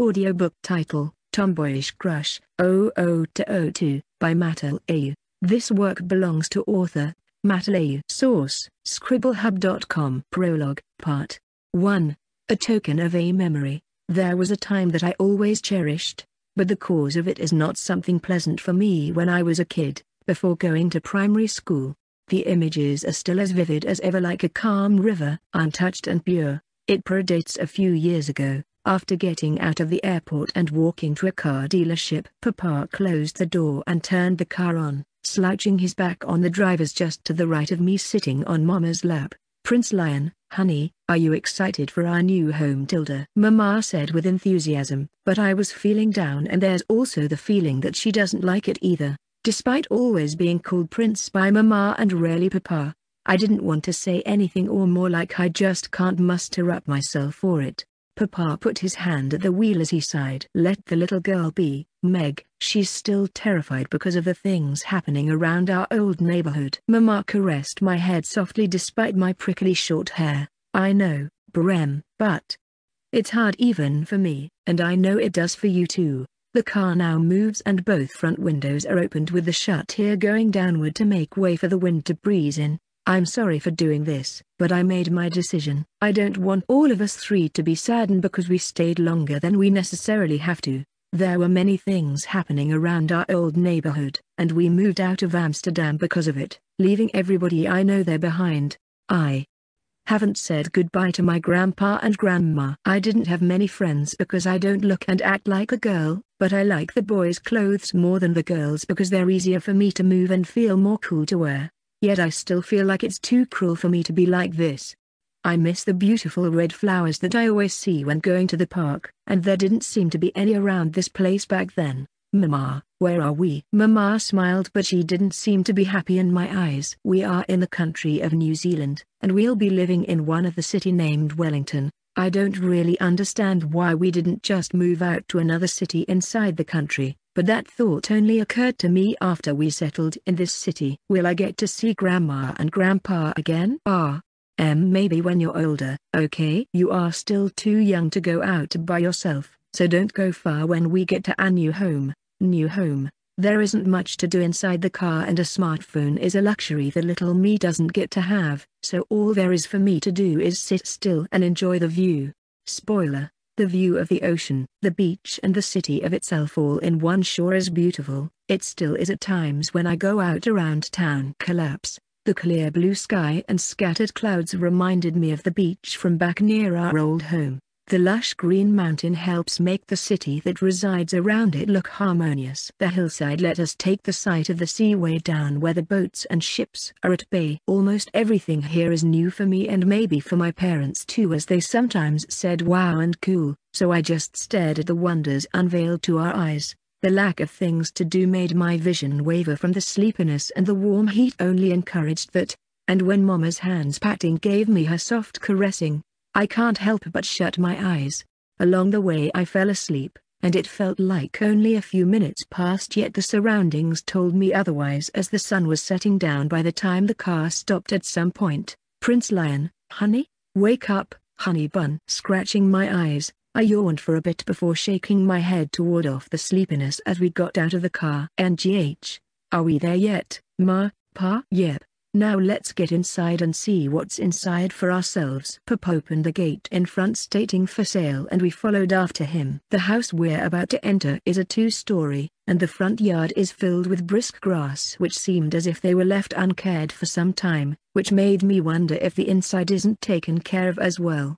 Audiobook title, Tomboyish Crush, 00-02, by Matalayu. This work belongs to author, Matalayu. Source, scribblehub.com. Prologue, Part 1. A token of a memory. There was a time that I always cherished, but the cause of it is not something pleasant for me when I was a kid, before going to primary school. The images are still as vivid as ever like a calm river, untouched and pure. It predates a few years ago, after getting out of the airport and walking to a car dealership. Papa closed the door and turned the car on, slouching his back on the driver's just to the right of me sitting on Mama's lap. Prince Lion, honey, are you excited for our new home Tilda? Mama said with enthusiasm, but I was feeling down and there's also the feeling that she doesn't like it either. Despite always being called Prince by Mama and rarely Papa, I didn't want to say anything or more like I just can't muster up myself for it. Papa put his hand at the wheel as he sighed. Let the little girl be, Meg, she's still terrified because of the things happening around our old neighborhood. Mama caressed my head softly despite my prickly short hair. I know, Brem, but it's hard even for me, and I know it does for you too. The car now moves and both front windows are opened with the shut here going downward to make way for the wind to breeze in. I'm sorry for doing this, but I made my decision. I don't want all of us three to be saddened because we stayed longer than we necessarily have to. There were many things happening around our old neighborhood, and we moved out of Amsterdam because of it, leaving everybody I know there behind. I haven't said goodbye to my grandpa and grandma. I didn't have many friends because I don't look and act like a girl, but I like the boys' clothes more than the girls because they're easier for me to move and feel more cool to wear. Yet I still feel like it's too cruel for me to be like this. I miss the beautiful red flowers that I always see when going to the park, and there didn't seem to be any around this place back then. Mama, where are we? Mama smiled but she didn't seem to be happy in my eyes. We are in the country of New Zealand, and we'll be living in one of the city named Wellington. I don't really understand why we didn't just move out to another city inside the country but that thought only occurred to me after we settled in this city. Will I get to see grandma and grandpa again? Ah. Um maybe when you're older, okay? You are still too young to go out by yourself, so don't go far when we get to a new home. New home. There isn't much to do inside the car and a smartphone is a luxury the little me doesn't get to have, so all there is for me to do is sit still and enjoy the view. Spoiler, the view of the ocean, the beach and the city of itself all in one shore is beautiful, it still is at times when I go out around town. Collapse, the clear blue sky and scattered clouds reminded me of the beach from back near our old home. The lush green mountain helps make the city that resides around it look harmonious. The hillside let us take the sight of the seaway down where the boats and ships are at bay. Almost everything here is new for me and maybe for my parents too as they sometimes said wow and cool, so I just stared at the wonders unveiled to our eyes. The lack of things to do made my vision waver from the sleepiness and the warm heat only encouraged that, and when Mama's hands patting gave me her soft caressing, I can't help but shut my eyes. Along the way I fell asleep, and it felt like only a few minutes passed yet the surroundings told me otherwise as the sun was setting down by the time the car stopped at some point. Prince Lion, honey, wake up, honey bun. Scratching my eyes, I yawned for a bit before shaking my head to ward off the sleepiness as we got out of the car. NGH, are we there yet, ma, pa? Yep. Now let's get inside and see what's inside for ourselves. Pop opened the gate in front stating for sale and we followed after him. The house we're about to enter is a two-story, and the front yard is filled with brisk grass which seemed as if they were left uncared for some time, which made me wonder if the inside isn't taken care of as well.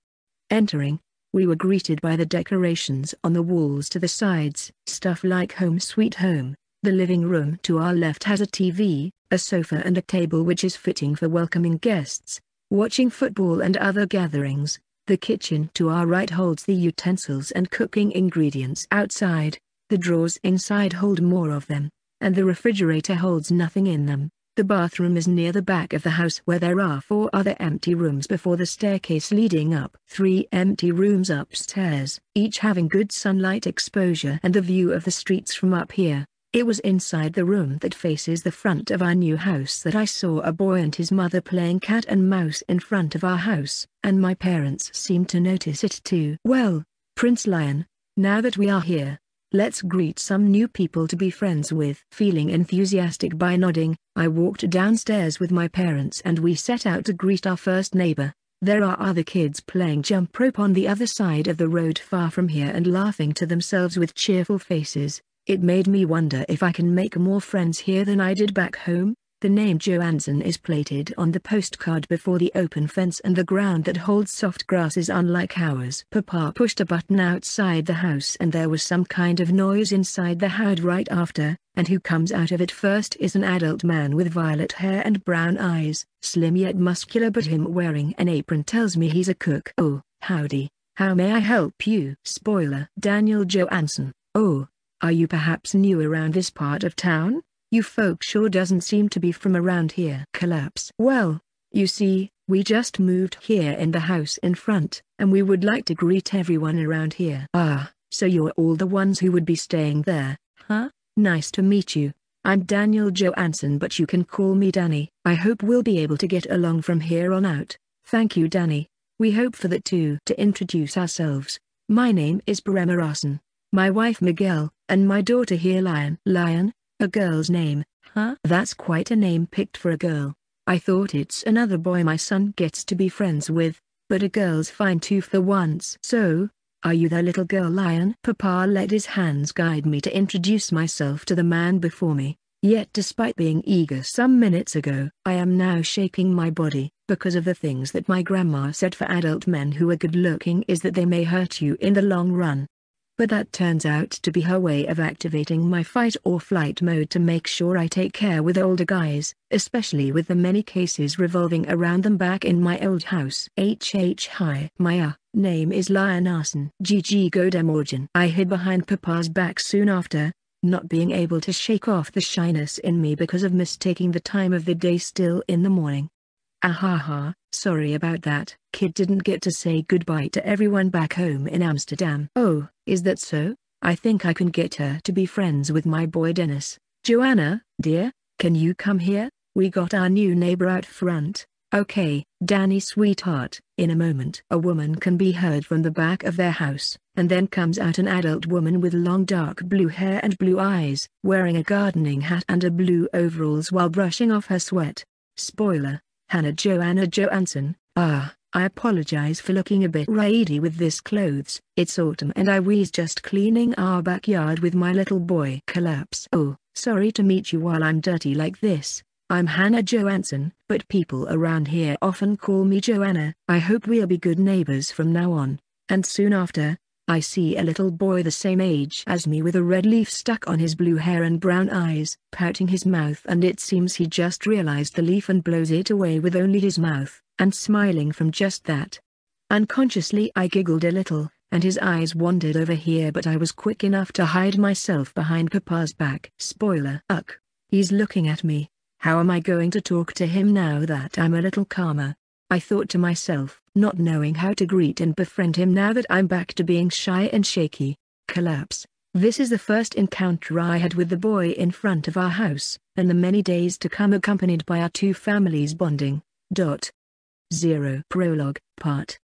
Entering, we were greeted by the decorations on the walls to the sides. Stuff like Home Sweet Home. The living room to our left has a TV, a sofa and a table which is fitting for welcoming guests, watching football and other gatherings. The kitchen to our right holds the utensils and cooking ingredients outside, the drawers inside hold more of them, and the refrigerator holds nothing in them. The bathroom is near the back of the house where there are four other empty rooms before the staircase leading up. Three empty rooms upstairs, each having good sunlight exposure and the view of the streets from up here. It was inside the room that faces the front of our new house that I saw a boy and his mother playing cat and mouse in front of our house, and my parents seemed to notice it too. Well, Prince Lion, Now that we are here, let's greet some new people to be friends with. Feeling enthusiastic by nodding, I walked downstairs with my parents and we set out to greet our first neighbor. There are other kids playing jump rope on the other side of the road far from here and laughing to themselves with cheerful faces. It made me wonder if I can make more friends here than I did back home. The name Johansson is plated on the postcard before the open fence and the ground that holds soft grass is unlike ours. Papa pushed a button outside the house and there was some kind of noise inside the house right after, and who comes out of it first is an adult man with violet hair and brown eyes, slim yet muscular but him wearing an apron tells me he's a cook. Oh, howdy, how may I help you? Spoiler Daniel Johansson. Oh, are you perhaps new around this part of town? You folk sure doesn't seem to be from around here. Collapse. Well, you see, we just moved here in the house in front, and we would like to greet everyone around here. Ah, so you're all the ones who would be staying there, huh? Nice to meet you. I'm Daniel Johansson but you can call me Danny. I hope we'll be able to get along from here on out. Thank you Danny. We hope for that too. To introduce ourselves, my name is Bremarason. My wife Miguel, and my daughter here Lion. Lion, a girl's name, huh? That's quite a name picked for a girl. I thought it's another boy my son gets to be friends with, but a girl's fine too for once. So, are you the little girl lion? Papa let his hands guide me to introduce myself to the man before me. Yet despite being eager some minutes ago, I am now shaking my body, because of the things that my grandma said for adult men who are good looking is that they may hurt you in the long run but that turns out to be her way of activating my fight or flight mode to make sure I take care with older guys, especially with the many cases revolving around them back in my old house. HH Hi. My uh, name is Lion Arson. GG Goedemorgen. I hid behind Papa's back soon after, not being able to shake off the shyness in me because of mistaking the time of the day still in the morning. Ahaha, sorry about that. Kid didn't get to say goodbye to everyone back home in Amsterdam. Oh, is that so? I think I can get her to be friends with my boy Dennis. Joanna, dear, can you come here? We got our new neighbor out front. Okay, Danny sweetheart. In a moment a woman can be heard from the back of their house, and then comes out an adult woman with long dark blue hair and blue eyes, wearing a gardening hat and a blue overalls while brushing off her sweat. Spoiler, Hannah Joanna Johansson, ah, I apologize for looking a bit righty with this clothes, it's autumn and I was just cleaning our backyard with my little boy. Collapse. Oh, sorry to meet you while I'm dirty like this. I'm Hannah Johansson, but people around here often call me Joanna. I hope we'll be good neighbors from now on. And soon after, I see a little boy the same age as me with a red leaf stuck on his blue hair and brown eyes, pouting his mouth and it seems he just realized the leaf and blows it away with only his mouth, and smiling from just that. Unconsciously I giggled a little, and his eyes wandered over here but I was quick enough to hide myself behind Papa's back. Spoiler. Uck. He's looking at me. How am I going to talk to him now that I'm a little calmer? I thought to myself, not knowing how to greet and befriend him now that I'm back to being shy and shaky. Collapse. This is the first encounter I had with the boy in front of our house, and the many days to come accompanied by our two families bonding. Dot. 0. Prologue, Part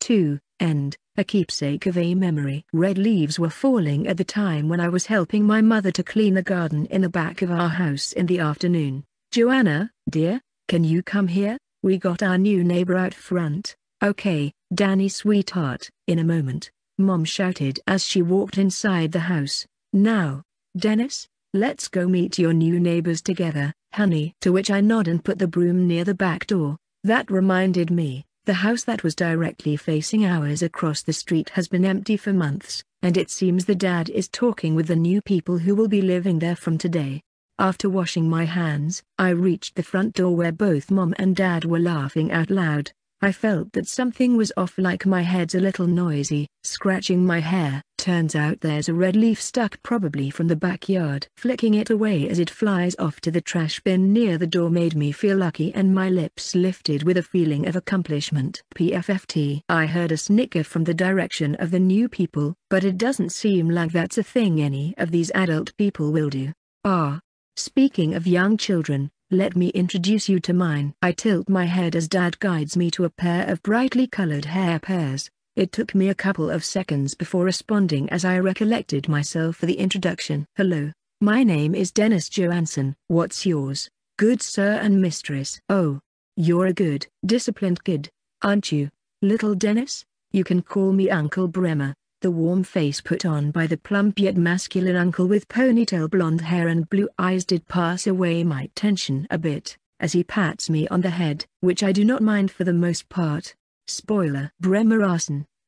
2, End, a keepsake of a memory. Red leaves were falling at the time when I was helping my mother to clean the garden in the back of our house in the afternoon. Joanna, dear, can you come here? We got our new neighbor out front. Okay, Danny sweetheart. In a moment, Mom shouted as she walked inside the house. Now, Dennis, let's go meet your new neighbors together, honey. To which I nod and put the broom near the back door. That reminded me, the house that was directly facing ours across the street has been empty for months, and it seems the dad is talking with the new people who will be living there from today. After washing my hands, I reached the front door where both mom and dad were laughing out loud. I felt that something was off like my head's a little noisy, scratching my hair. Turns out there's a red leaf stuck probably from the backyard. Flicking it away as it flies off to the trash bin near the door made me feel lucky and my lips lifted with a feeling of accomplishment. PFFT. I heard a snicker from the direction of the new people, but it doesn't seem like that's a thing any of these adult people will do. Ah, Speaking of young children, let me introduce you to mine. I tilt my head as dad guides me to a pair of brightly colored hair pairs. It took me a couple of seconds before responding as I recollected myself for the introduction. Hello, my name is Dennis Johansson. What's yours, good sir and mistress? Oh, you're a good, disciplined kid, aren't you, little Dennis? You can call me Uncle Bremer. The warm face put on by the plump yet masculine uncle with ponytail blonde hair and blue eyes did pass away my tension a bit, as he pats me on the head, which I do not mind for the most part. Spoiler. Bremer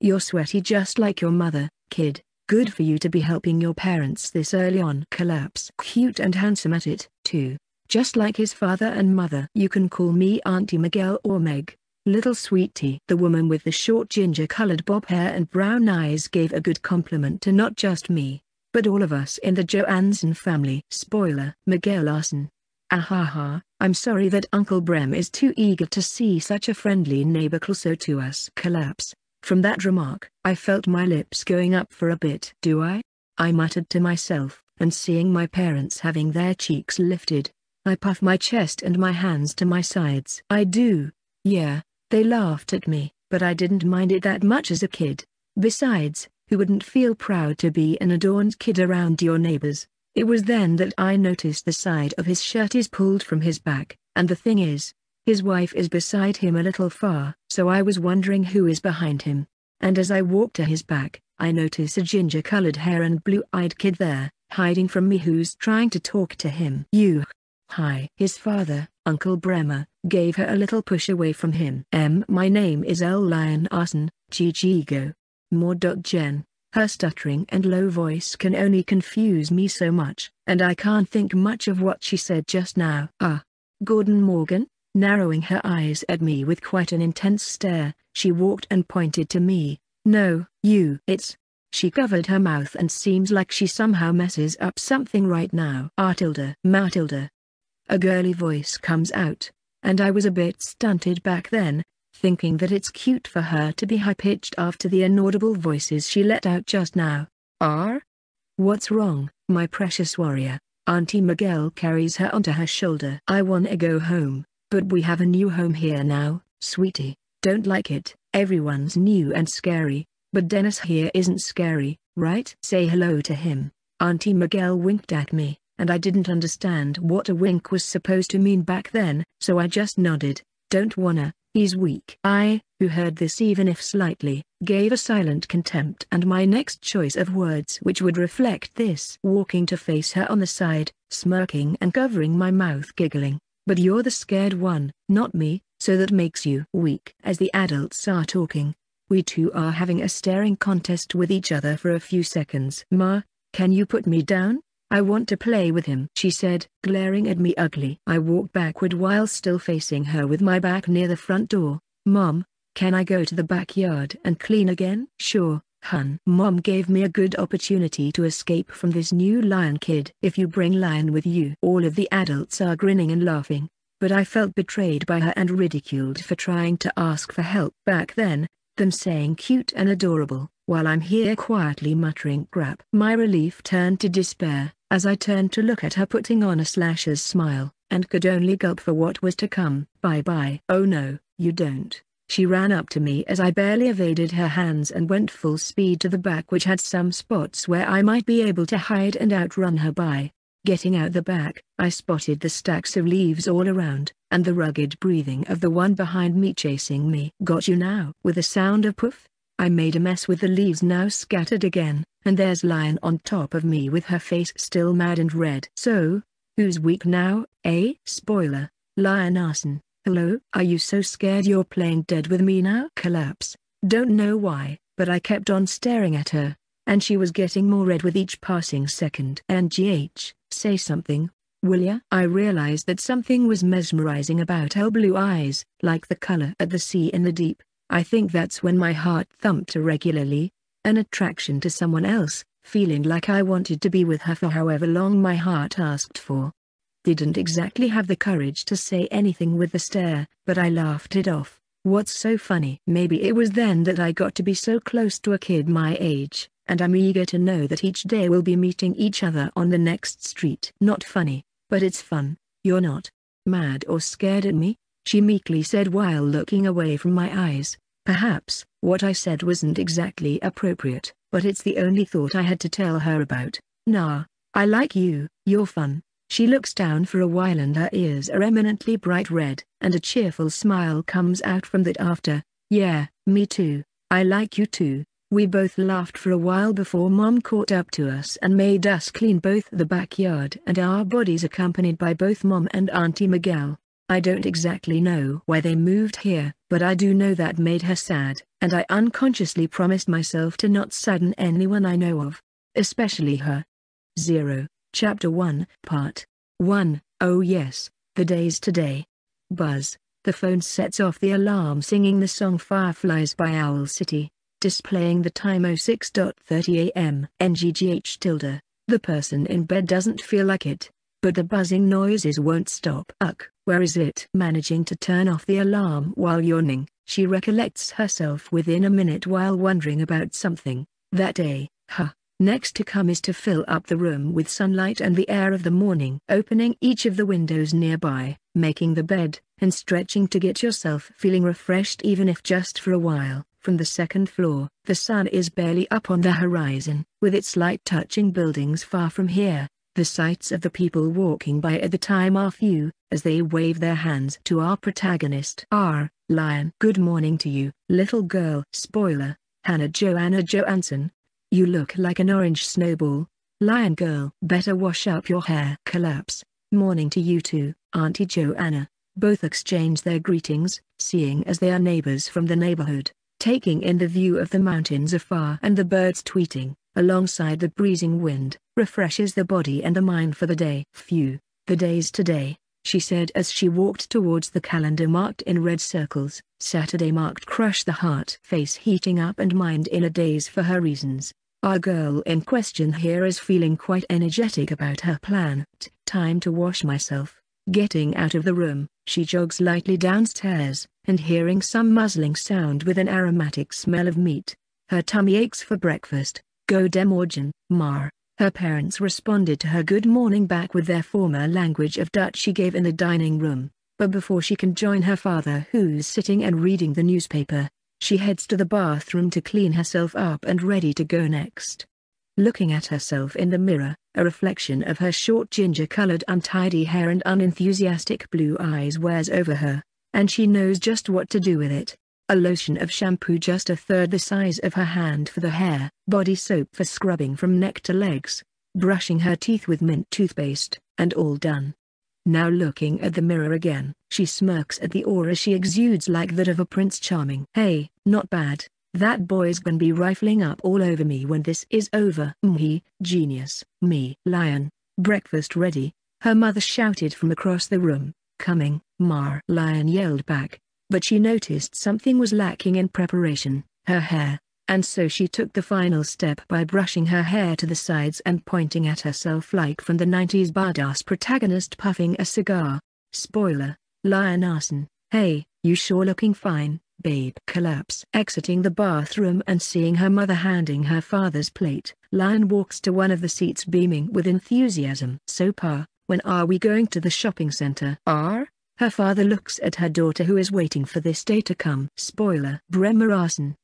you're sweaty just like your mother, kid. Good for you to be helping your parents this early on. Collapse. Cute and handsome at it, too. Just like his father and mother. You can call me Auntie Miguel or Meg. Little sweetie. The woman with the short ginger-colored bob hair and brown eyes gave a good compliment to not just me, but all of us in the Johansson family. Spoiler. Miguel Larson. Ahaha, I'm sorry that Uncle Brem is too eager to see such a friendly neighbor closer to us. Collapse. From that remark, I felt my lips going up for a bit. Do I? I muttered to myself, and seeing my parents having their cheeks lifted, I puff my chest and my hands to my sides. I do. Yeah, they laughed at me, but I didn't mind it that much as a kid. Besides, who wouldn't feel proud to be an adorned kid around your neighbors? It was then that I noticed the side of his shirt is pulled from his back, and the thing is, his wife is beside him a little far, so I was wondering who is behind him. And as I walked to his back, I noticed a ginger-colored hair and blue-eyed kid there, hiding from me who's trying to talk to him. You. Hi. His father, Uncle Bremer, gave her a little push away from him. M. My name is L. Lion Arson, Chichigo. More. Jen. Her stuttering and low voice can only confuse me so much, and I can't think much of what she said just now. Ah. Gordon Morgan? Narrowing her eyes at me with quite an intense stare, she walked and pointed to me. No, you. It's. She covered her mouth and seems like she somehow messes up something right now. Artilda. Matilda, a girly voice comes out, and I was a bit stunted back then, thinking that it's cute for her to be high-pitched after the inaudible voices she let out just now. R? What's wrong, my precious warrior? Auntie Miguel carries her onto her shoulder. I wanna go home, but we have a new home here now, sweetie. Don't like it, everyone's new and scary, but Dennis here isn't scary, right? Say hello to him. Auntie Miguel winked at me and I didn't understand what a wink was supposed to mean back then, so I just nodded, don't wanna, he's weak. I, who heard this even if slightly, gave a silent contempt and my next choice of words which would reflect this. Walking to face her on the side, smirking and covering my mouth giggling. But you're the scared one, not me, so that makes you weak. As the adults are talking, we two are having a staring contest with each other for a few seconds. Ma, can you put me down? I want to play with him, she said, glaring at me ugly. I walked backward while still facing her with my back near the front door. Mom, can I go to the backyard and clean again? Sure, hun. Mom gave me a good opportunity to escape from this new lion kid. If you bring lion with you. All of the adults are grinning and laughing, but I felt betrayed by her and ridiculed for trying to ask for help back then, them saying cute and adorable, while I'm here quietly muttering crap. My relief turned to despair, as I turned to look at her putting on a slasher's smile, and could only gulp for what was to come. Bye-bye. Oh no, you don't. She ran up to me as I barely evaded her hands and went full speed to the back which had some spots where I might be able to hide and outrun her by. Getting out the back, I spotted the stacks of leaves all around, and the rugged breathing of the one behind me chasing me. Got you now. With a sound of poof, I made a mess with the leaves now scattered again, and there's Lion on top of me with her face still mad and red. So, who's weak now, eh? Spoiler, Lion Arson, hello? Are you so scared you're playing dead with me now? Collapse. Don't know why, but I kept on staring at her, and she was getting more red with each passing second. And GH, say something, will ya? I realized that something was mesmerizing about her blue eyes, like the color at the sea in the deep. I think that's when my heart thumped irregularly, an attraction to someone else, feeling like I wanted to be with her for however long my heart asked for. Didn't exactly have the courage to say anything with the stare, but I laughed it off. What's so funny? Maybe it was then that I got to be so close to a kid my age, and I'm eager to know that each day we'll be meeting each other on the next street. Not funny, but it's fun. You're not mad or scared at me? She meekly said while looking away from my eyes. Perhaps, what I said wasn't exactly appropriate, but it's the only thought I had to tell her about. Nah, I like you, you're fun. She looks down for a while and her ears are eminently bright red, and a cheerful smile comes out from that after. Yeah, me too. I like you too. We both laughed for a while before mom caught up to us and made us clean both the backyard and our bodies accompanied by both mom and Auntie Miguel. I don't exactly know why they moved here, but I do know that made her sad, and I unconsciously promised myself to not sadden anyone I know of. Especially her. 0. Chapter 1, Part 1 Oh yes, the day's today. Buzz. The phone sets off the alarm singing the song Fireflies by Owl City displaying the time 06.30 am. NGGH tilde. The person in bed doesn't feel like it. But the buzzing noises won't stop. Uck, where is it? Managing to turn off the alarm while yawning, she recollects herself within a minute while wondering about something. That day, huh. Next to come is to fill up the room with sunlight and the air of the morning. Opening each of the windows nearby, making the bed, and stretching to get yourself feeling refreshed even if just for a while. From the second floor, the sun is barely up on the horizon, with its light touching buildings far from here. The sights of the people walking by at the time are few, as they wave their hands to our protagonist. R. Lion. Good morning to you, little girl. Spoiler, Hannah Joanna Johansson. You look like an orange snowball. Lion girl. Better wash up your hair. Collapse. Morning to you too, Auntie Joanna. Both exchange their greetings, seeing as they are neighbors from the neighborhood taking in the view of the mountains afar and the birds tweeting, alongside the breezing wind, refreshes the body and the mind for the day. Phew, the day's today, she said as she walked towards the calendar marked in red circles. Saturday marked crush the heart. Face heating up and mind in a daze for her reasons. Our girl in question here is feeling quite energetic about her plan. Time to wash myself. Getting out of the room, she jogs lightly downstairs, and hearing some muzzling sound with an aromatic smell of meat. Her tummy aches for breakfast. Go demorgen, Mar. Her parents responded to her good morning back with their former language of Dutch she gave in the dining room, but before she can join her father who's sitting and reading the newspaper, she heads to the bathroom to clean herself up and ready to go next. Looking at herself in the mirror, a reflection of her short ginger-colored untidy hair and unenthusiastic blue eyes wears over her, and she knows just what to do with it. A lotion of shampoo just a third the size of her hand for the hair, body soap for scrubbing from neck to legs, brushing her teeth with mint toothpaste, and all done. Now looking at the mirror again, she smirks at the aura she exudes like that of a Prince Charming. Hey, not bad, that boy's gonna be rifling up all over me when this is over. Mhe, genius, me. Lion, breakfast ready, her mother shouted from across the room. Coming, Mar. Lion yelled back, but she noticed something was lacking in preparation, her hair, and so she took the final step by brushing her hair to the sides and pointing at herself like from the 90s badass protagonist puffing a cigar. Spoiler, Lion arson, hey, you sure looking fine babe. Collapse. Exiting the bathroom and seeing her mother handing her father's plate, Lion walks to one of the seats beaming with enthusiasm. So pa, when are we going to the shopping center? R? Her father looks at her daughter who is waiting for this day to come. Spoiler. Bremerarsen.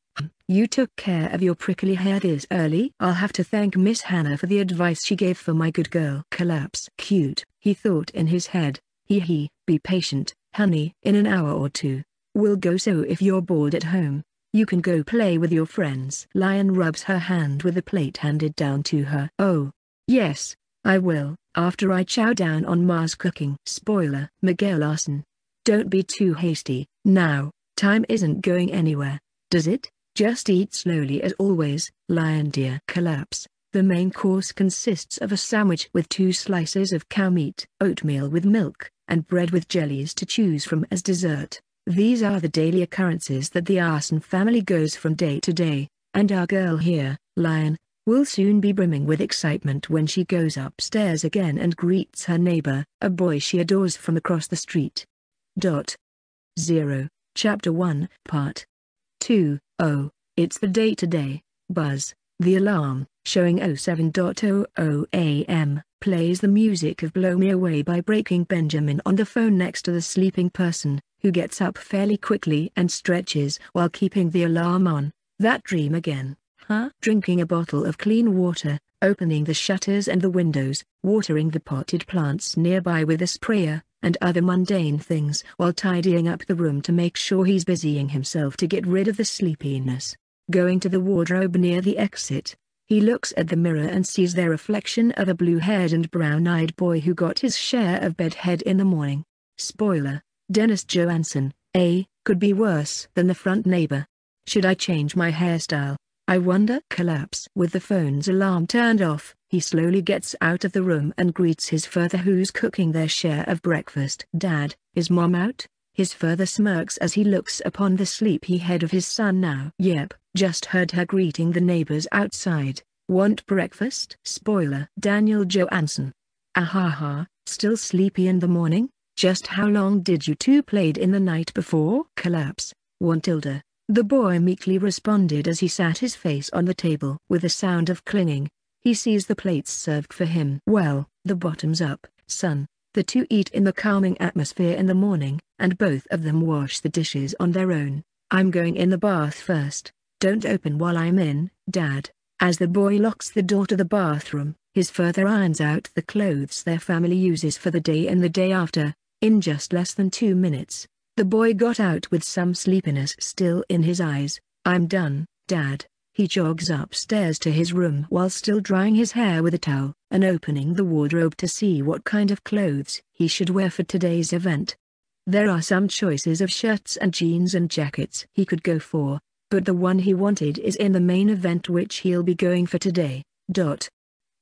You took care of your prickly hair this early? I'll have to thank Miss Hannah for the advice she gave for my good girl. Collapse. Cute, he thought in his head. Hee hee, be patient, honey. In an hour or two, We'll go so if you're bored at home, you can go play with your friends. Lion rubs her hand with a plate handed down to her. Oh. Yes, I will, after I chow down on Mars cooking. Spoiler. Miguel Larson. Don't be too hasty, now, time isn't going anywhere, does it? Just eat slowly as always, Lion dear. Collapse. The main course consists of a sandwich with two slices of cow meat, oatmeal with milk, and bread with jellies to choose from as dessert. These are the daily occurrences that the Arson family goes from day to day, and our girl here, Lion, will soon be brimming with excitement when she goes upstairs again and greets her neighbor, a boy she adores from across the street. Dot. 0, Chapter 1, Part 2, Oh, it's the day today, buzz, the alarm, showing 07.00 am, plays the music of Blow Me Away by Breaking Benjamin on the phone next to the sleeping person, who gets up fairly quickly and stretches while keeping the alarm on. That dream again, huh? Drinking a bottle of clean water, opening the shutters and the windows, watering the potted plants nearby with a sprayer, and other mundane things while tidying up the room to make sure he's busying himself to get rid of the sleepiness. Going to the wardrobe near the exit, he looks at the mirror and sees their reflection of a blue-haired and brown-eyed boy who got his share of bedhead in the morning. Spoiler, Dennis Johansson, A, could be worse than the front neighbor. Should I change my hairstyle? I wonder. Collapse. With the phone's alarm turned off, he slowly gets out of the room and greets his father who's cooking their share of breakfast. Dad, is mom out? His father smirks as he looks upon the sleepy head of his son now. Yep, just heard her greeting the neighbors outside. Want breakfast? Spoiler. Daniel Johansson. Ahaha, still sleepy in the morning? Just how long did you two played in the night before? Collapse. Want Tilda. The boy meekly responded as he sat his face on the table with a sound of clinging. He sees the plates served for him. Well, the bottom's up, son. The two eat in the calming atmosphere in the morning, and both of them wash the dishes on their own. I'm going in the bath first. Don't open while I'm in, Dad. As the boy locks the door to the bathroom, his father irons out the clothes their family uses for the day and the day after, in just less than two minutes. The boy got out with some sleepiness still in his eyes. I'm done, Dad. He jogs upstairs to his room while still drying his hair with a towel, and opening the wardrobe to see what kind of clothes he should wear for today's event. There are some choices of shirts and jeans and jackets he could go for, but the one he wanted is in the main event which he'll be going for today. Dot.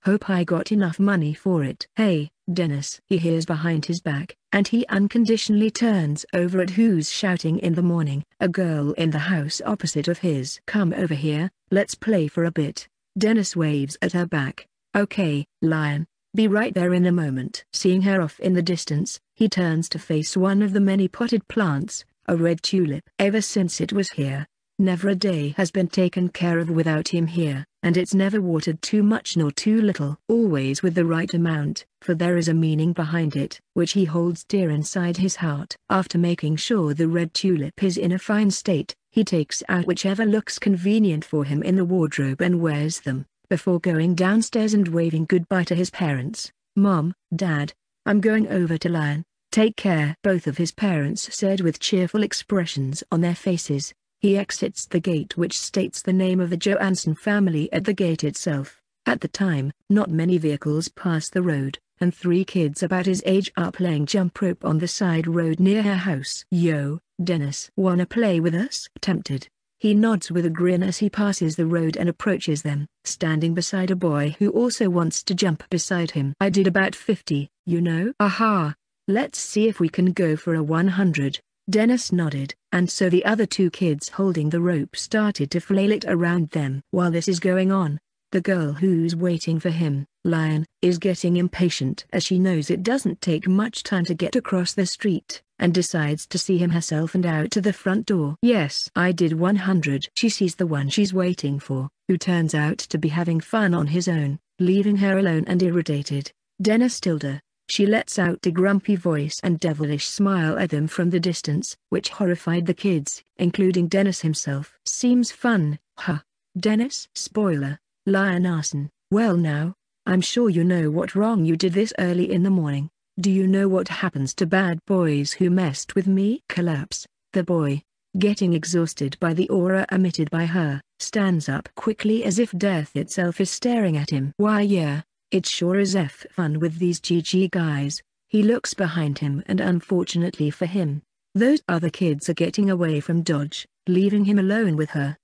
Hope I got enough money for it. Hey, Dennis. He hears behind his back, and he unconditionally turns over at who's shouting in the morning, a girl in the house opposite of his. Come over here, let's play for a bit. Dennis waves at her back. Okay, lion. Be right there in a moment. Seeing her off in the distance, he turns to face one of the many potted plants, a red tulip. Ever since it was here, Never a day has been taken care of without him here, and it's never watered too much nor too little. Always with the right amount, for there is a meaning behind it, which he holds dear inside his heart. After making sure the red tulip is in a fine state, he takes out whichever looks convenient for him in the wardrobe and wears them, before going downstairs and waving goodbye to his parents. Mom, Dad, I'm going over to Lion. Take care. Both of his parents said with cheerful expressions on their faces, he exits the gate which states the name of the Johansson family at the gate itself. At the time, not many vehicles pass the road, and three kids about his age are playing jump rope on the side road near her house. Yo, Dennis. Wanna play with us? Tempted. He nods with a grin as he passes the road and approaches them, standing beside a boy who also wants to jump beside him. I did about 50, you know? Aha! Let's see if we can go for a 100. Dennis nodded, and so the other two kids holding the rope started to flail it around them. While this is going on, the girl who's waiting for him, Lion, is getting impatient as she knows it doesn't take much time to get across the street, and decides to see him herself and out to the front door. Yes, I did 100. She sees the one she's waiting for, who turns out to be having fun on his own, leaving her alone and irritated. Dennis Tilda, she lets out a grumpy voice and devilish smile at them from the distance, which horrified the kids, including Dennis himself. Seems fun, huh? Dennis? Spoiler, lion arson. Well now, I'm sure you know what wrong you did this early in the morning. Do you know what happens to bad boys who messed with me? Collapse. The boy, getting exhausted by the aura emitted by her, stands up quickly as if death itself is staring at him. Why yeah, it sure is F fun with these GG guys. He looks behind him and unfortunately for him, those other kids are getting away from Dodge, leaving him alone with her.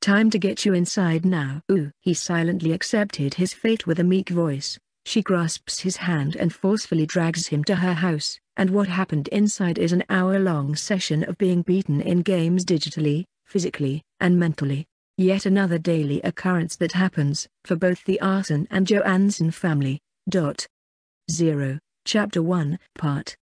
Time to get you inside now. Ooh. He silently accepted his fate with a meek voice. She grasps his hand and forcefully drags him to her house, and what happened inside is an hour-long session of being beaten in games digitally, physically, and mentally. Yet another daily occurrence that happens, for both the Arson and Johansson family. Dot. 0, Chapter 1, Part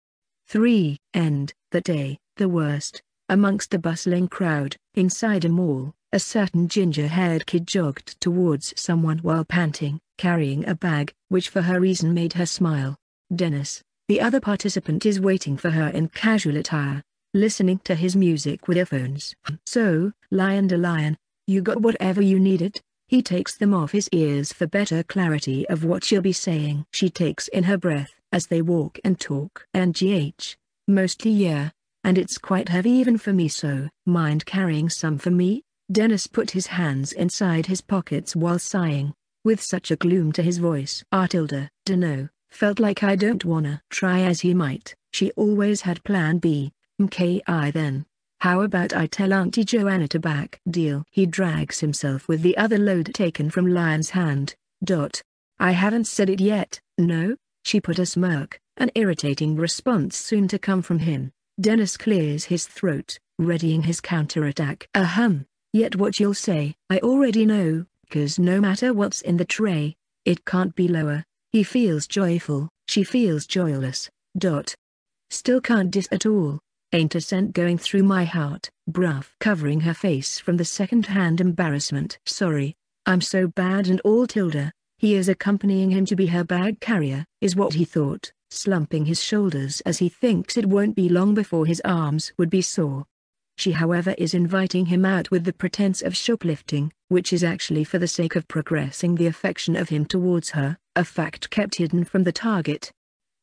3, End, the day, the worst, amongst the bustling crowd, inside a mall, A certain ginger-haired kid jogged towards someone while panting, carrying a bag, which for her reason made her smile. Dennis, the other participant is waiting for her in casual attire, listening to his music with earphones. So, Lion to Lion, you got whatever you needed? He takes them off his ears for better clarity of what she'll be saying. She takes in her breath, as they walk and talk. NGH. Mostly yeah. And it's quite heavy even for me so. Mind carrying some for me? Dennis put his hands inside his pockets while sighing, with such a gloom to his voice. Artilda, dunno. Felt like I don't wanna. Try as he might, she always had plan B. Mki then. How about I tell Auntie Joanna to back deal? He drags himself with the other load taken from Lion's hand. Dot. I haven't said it yet, no? She put a smirk, an irritating response soon to come from him. Dennis clears his throat, readying his counterattack. Ahem. Yet what you'll say, I already know, cause no matter what's in the tray, it can't be lower. He feels joyful, she feels joyless. Dot. Still can't dis at all. Ain't a cent going through my heart, bruv. Covering her face from the second-hand embarrassment. Sorry, I'm so bad and all Tilda. He is accompanying him to be her bag carrier, is what he thought, slumping his shoulders as he thinks it won't be long before his arms would be sore. She however is inviting him out with the pretense of shoplifting, which is actually for the sake of progressing the affection of him towards her, a fact kept hidden from the target.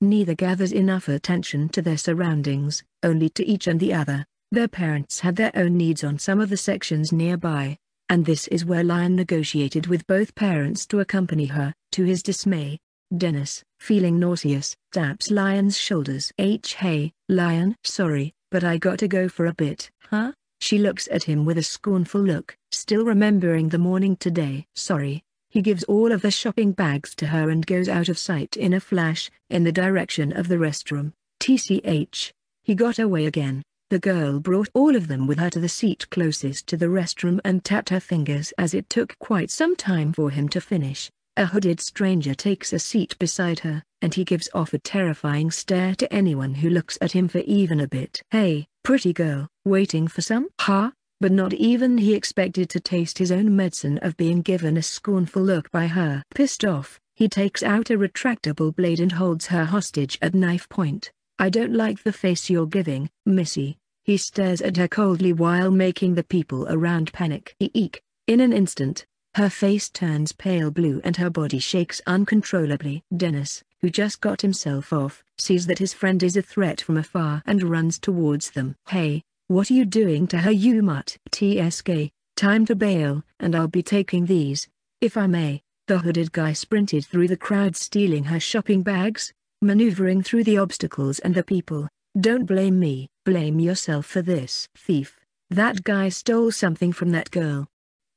Neither gathers enough attention to their surroundings, only to each and the other. Their parents had their own needs on some of the sections nearby, and this is where Lion negotiated with both parents to accompany her. To his dismay, Dennis, feeling nauseous, taps Lion's shoulders. H. Hey, Lion. Sorry, but I gotta go for a bit. Huh? She looks at him with a scornful look, still remembering the morning today. Sorry. He gives all of the shopping bags to her and goes out of sight in a flash, in the direction of the restroom. TCH. He got away again. The girl brought all of them with her to the seat closest to the restroom and tapped her fingers as it took quite some time for him to finish. A hooded stranger takes a seat beside her, and he gives off a terrifying stare to anyone who looks at him for even a bit. Hey, pretty girl, waiting for some? Huh? But not even he expected to taste his own medicine of being given a scornful look by her. Pissed off, he takes out a retractable blade and holds her hostage at knife point. I don't like the face you're giving, missy. He stares at her coldly while making the people around panic. Eek. In an instant, her face turns pale blue and her body shakes uncontrollably. Dennis, who just got himself off, sees that his friend is a threat from afar and runs towards them. Hey, what are you doing to her you mutt? TSK, time to bail, and I'll be taking these, if I may. The hooded guy sprinted through the crowd stealing her shopping bags, maneuvering through the obstacles and the people. Don't blame me, blame yourself for this. Thief, that guy stole something from that girl.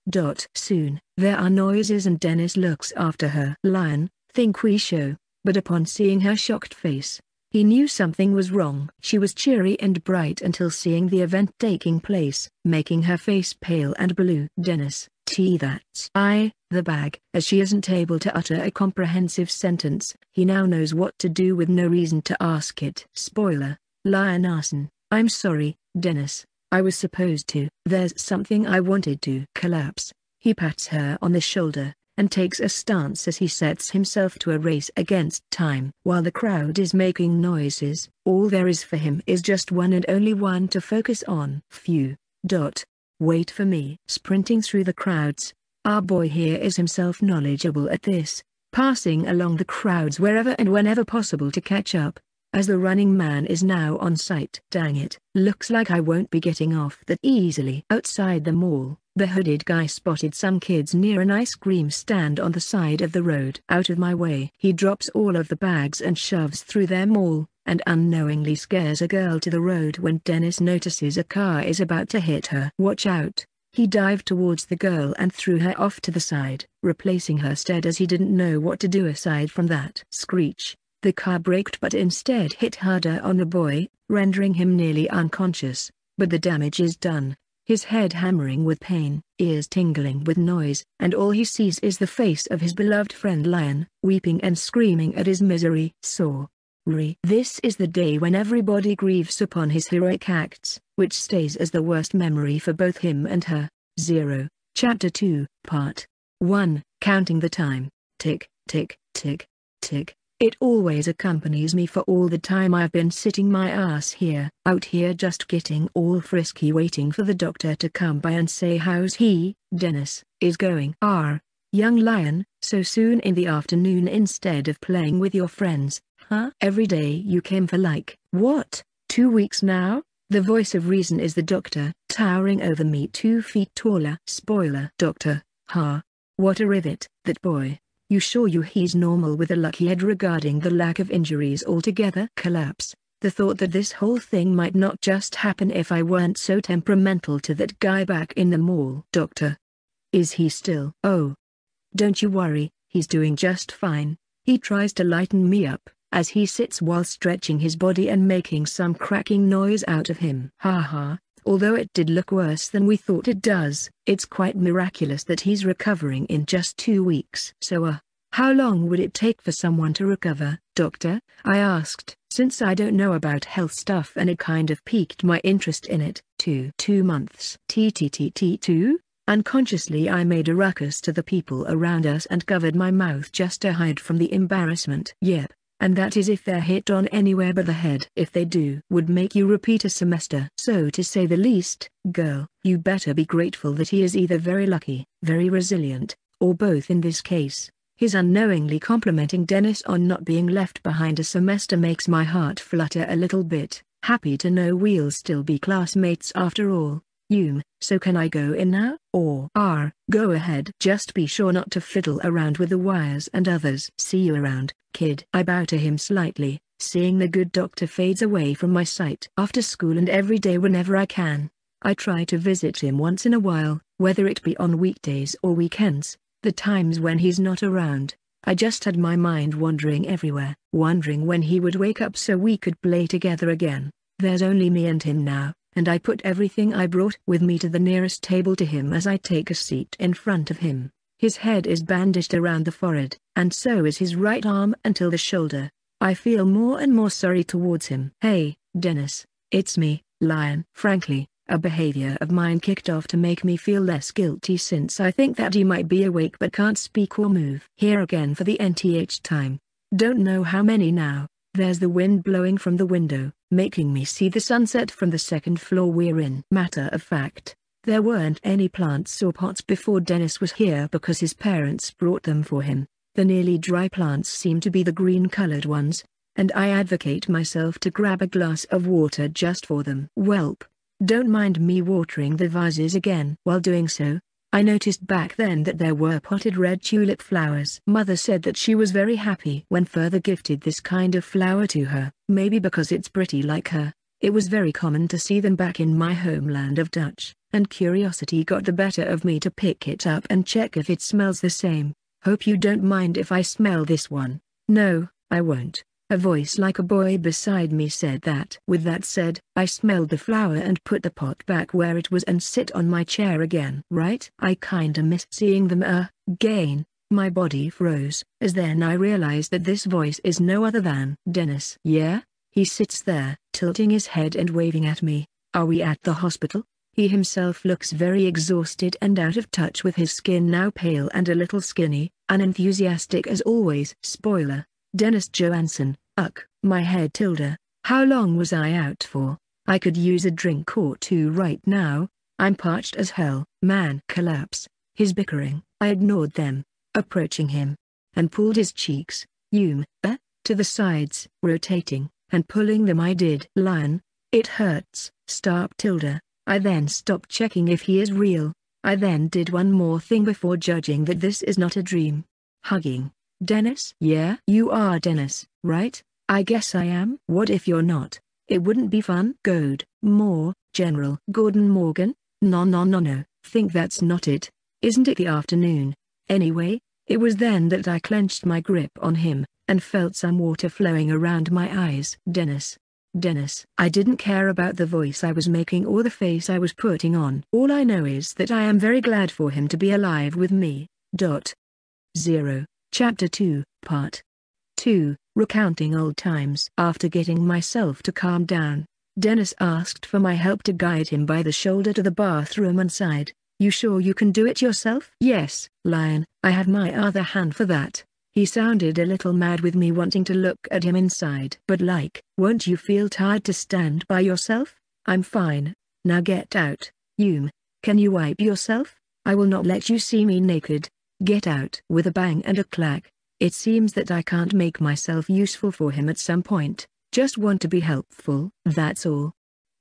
Dot. Soon, there are noises and Dennis looks after her. Lion, think we show, but upon seeing her shocked face, he knew something was wrong. She was cheery and bright until seeing the event taking place, making her face pale and blue. Dennis, T that's I, the bag. As she isn't able to utter a comprehensive sentence, he now knows what to do with no reason to ask it. Spoiler, Lion arson. I'm sorry, Dennis, I was supposed to. There's something I wanted to collapse. He pats her on the shoulder, and takes a stance as he sets himself to a race against time. While the crowd is making noises, all there is for him is just one and only one to focus on. Phew. Dot. Wait for me. Sprinting through the crowds, our boy here is himself knowledgeable at this, passing along the crowds wherever and whenever possible to catch up, as the running man is now on sight. Dang it, looks like I won't be getting off that easily. Outside the mall, the hooded guy spotted some kids near an ice cream stand on the side of the road. Out of my way. He drops all of the bags and shoves through them all, and unknowingly scares a girl to the road when Dennis notices a car is about to hit her. Watch out. He dived towards the girl and threw her off to the side, replacing her stead as he didn't know what to do aside from that. Screech. The car braked but instead hit harder on the boy, rendering him nearly unconscious, but the damage is done. His head hammering with pain, ears tingling with noise, and all he sees is the face of his beloved friend Lion, weeping and screaming at his misery. Saw. Re. This is the day when everybody grieves upon his heroic acts, which stays as the worst memory for both him and her. 0. Chapter 2, Part 1. Counting the time. Tick, tick, tick, tick. It always accompanies me for all the time I've been sitting my ass here, out here just getting all frisky waiting for the doctor to come by and say how's he, Dennis, is going. R. Young lion, so soon in the afternoon instead of playing with your friends, huh? Every day you came for like, what, two weeks now? The voice of reason is the doctor, towering over me two feet taller. Spoiler. Doctor, ha. What a rivet, that boy. You sure you he's normal with a lucky head regarding the lack of injuries altogether? Collapse. The thought that this whole thing might not just happen if I weren't so temperamental to that guy back in the mall. Doctor. Is he still? Oh. Don't you worry, he's doing just fine. He tries to lighten me up, as he sits while stretching his body and making some cracking noise out of him. Ha ha, although it did look worse than we thought it does, it's quite miraculous that he's recovering in just two weeks. So uh, how long would it take for someone to recover, doctor? I asked, since I don't know about health stuff and it kind of piqued my interest in it. Two. Two months. TTTT2? Unconsciously I made a ruckus to the people around us and covered my mouth just to hide from the embarrassment. Yep, and that is if they're hit on anywhere but the head. If they do, would make you repeat a semester. So to say the least, girl, you better be grateful that he is either very lucky, very resilient, or both in this case. His unknowingly complimenting Dennis on not being left behind a semester makes my heart flutter a little bit, happy to know we'll still be classmates after all. Hume, so can I go in now? Or R, go ahead. Just be sure not to fiddle around with the wires and others. See you around, kid. I bow to him slightly, seeing the good doctor fades away from my sight. After school and every day whenever I can, I try to visit him once in a while, whether it be on weekdays or weekends, the times when he's not around. I just had my mind wandering everywhere, wondering when he would wake up so we could play together again. There's only me and him now, and I put everything I brought with me to the nearest table to him as I take a seat in front of him. His head is bandaged around the forehead, and so is his right arm until the shoulder. I feel more and more sorry towards him. Hey, Dennis, it's me, Lion. Frankly, a behavior of mine kicked off to make me feel less guilty since I think that he might be awake but can't speak or move. Here again for the nth time. Don't know how many now. There's the wind blowing from the window, making me see the sunset from the second floor we're in. Matter of fact, there weren't any plants or pots before Dennis was here because his parents brought them for him. The nearly dry plants seem to be the green-colored ones, and I advocate myself to grab a glass of water just for them. Welp, don't mind me watering the vases again. While doing so, I noticed back then that there were potted red tulip flowers. Mother said that she was very happy when Further gifted this kind of flower to her, maybe because it's pretty like her. It was very common to see them back in my homeland of Dutch, and curiosity got the better of me to pick it up and check if it smells the same. Hope you don't mind if I smell this one. No, I won't. A voice like a boy beside me said that. With that said, I smelled the flower and put the pot back where it was and sit on my chair again. Right? I kinda missed seeing them uh, again. My body froze, as then I realized that this voice is no other than Dennis. Yeah? He sits there, tilting his head and waving at me. Are we at the hospital? He himself looks very exhausted and out of touch with his skin now pale and a little skinny, unenthusiastic as always. Spoiler, Dennis Johansson, Uck, my head tilde. How long was I out for? I could use a drink or two right now. I'm parched as hell. Man collapse. His bickering. I ignored them, approaching him, and pulled his cheeks, Hume, uh, to the sides, rotating, and pulling them I did. Lion, it hurts, stop tilde. I then stopped checking if he is real. I then did one more thing before judging that this is not a dream. Hugging. Dennis? Yeah? You are Dennis, right? I guess I am. What if you're not? It wouldn't be fun. Goad, more, General Goedemorgen? No no no no, think that's not it. Isn't it the afternoon? Anyway, it was then that I clenched my grip on him, and felt some water flowing around my eyes. Dennis. Dennis. I didn't care about the voice I was making or the face I was putting on. All I know is that I am very glad for him to be alive with me. Dot. 0. Chapter 2, Part 2, Recounting Old Times. After getting myself to calm down, Dennis asked for my help to guide him by the shoulder to the bathroom and inside. You sure you can do it yourself? Yes, Lion, I have my other hand for that. He sounded a little mad with me wanting to look at him inside. But like, won't you feel tired to stand by yourself? I'm fine. Now get out. Yume. Can you wipe yourself? I will not let you see me naked. Get out. With a bang and a clack. It seems that I can't make myself useful for him at some point. Just want to be helpful, that's all.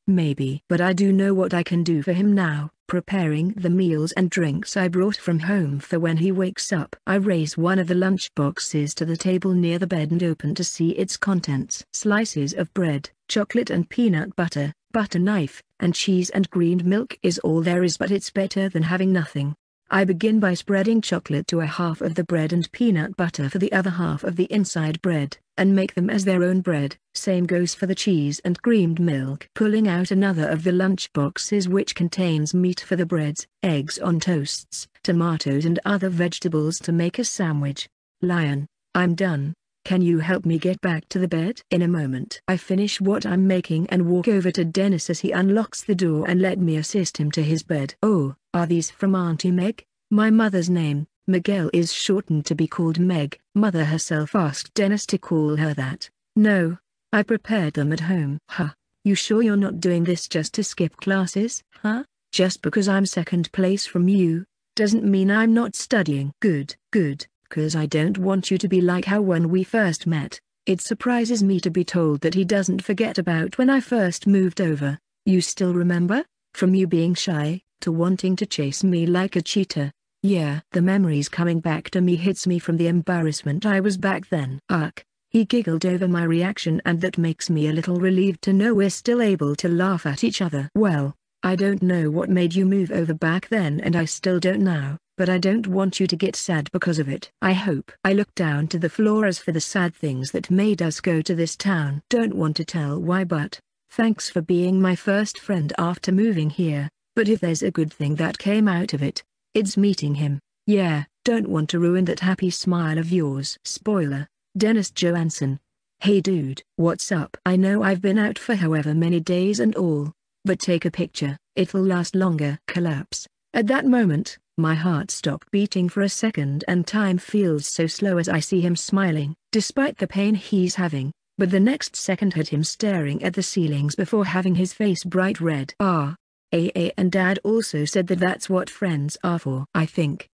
Maybe. But I do know what I can do for him now, preparing the meals and drinks I brought from home for when he wakes up. I raise one of the lunch boxes to the table near the bed and open to see its contents. Slices of bread, chocolate and peanut butter, butter knife, and cheese and green milk is all there is but it's better than having nothing. I begin by spreading chocolate to a half of the bread and peanut butter for the other half of the inside bread, and make them as their own bread. Same goes for the cheese and creamed milk. Pulling out another of the lunch boxes which contains meat for the breads, eggs on toasts, tomatoes and other vegetables to make a sandwich. Lion, I'm done. Can you help me get back to the bed? In a moment. I finish what I'm making and walk over to Dennis as he unlocks the door and let me assist him to his bed. Oh, are these from Auntie Meg? My mother's name, Miguel is shortened to be called Meg. Mother herself asked Dennis to call her that. No. I prepared them at home. Huh. You sure you're not doing this just to skip classes, huh? Just because I'm second place from you, doesn't mean I'm not studying. Good, good, cause I don't want you to be like how when we first met. It surprises me to be told that he doesn't forget about when I first moved over. You still remember? From you being shy, to wanting to chase me like a cheetah. Yeah. The memories coming back to me hits me from the embarrassment I was back then. Ugh. He giggled over my reaction and that makes me a little relieved to know we're still able to laugh at each other. Well, I don't know what made you move over back then and I still don't now, but I don't want you to get sad because of it. I hope. I look down to the floor as for the sad things that made us go to this town. Don't want to tell why but, thanks for being my first friend after moving here. But if there's a good thing that came out of it, it's meeting him. Yeah, don't want to ruin that happy smile of yours. Spoiler, Dennis Johansson. Hey dude, what's up? I know I've been out for however many days and all, but take a picture, it'll last longer. Collapse. At that moment, my heart stopped beating for a second and time feels so slow as I see him smiling, despite the pain he's having, but the next second had him staring at the ceilings before having his face bright red. Ah, AA and Dad also said that that's what friends are for. I think.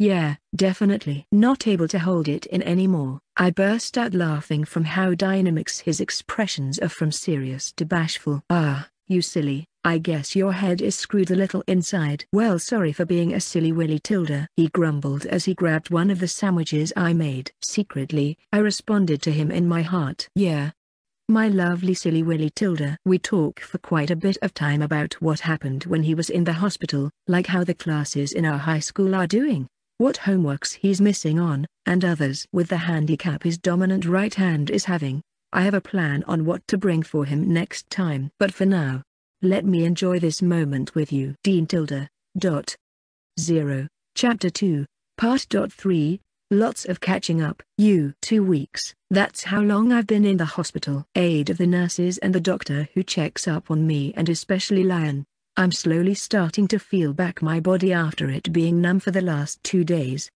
Yeah, definitely. Not able to hold it in anymore, I burst out laughing from how dynamics his expressions are from serious to bashful. Ah, you silly, I guess your head is screwed a little inside. Well sorry for being a silly willy Tilda. He grumbled as he grabbed one of the sandwiches I made. Secretly, I responded to him in my heart. Yeah, my lovely silly Willy Tilda. We talk for quite a bit of time about what happened when he was in the hospital, like how the classes in our high school are doing, what homeworks he's missing on, and others with the handicap his dominant right hand is having. I have a plan on what to bring for him next time. But for now, let me enjoy this moment with you. Dean Tilda. Dot. 0. Chapter 2. Part. Dot 3. Lots of catching up. You. Two weeks. That's how long I've been in the hospital. Aid of the nurses and the doctor who checks up on me and especially Lion. I'm slowly starting to feel back my body after it being numb for the last two days.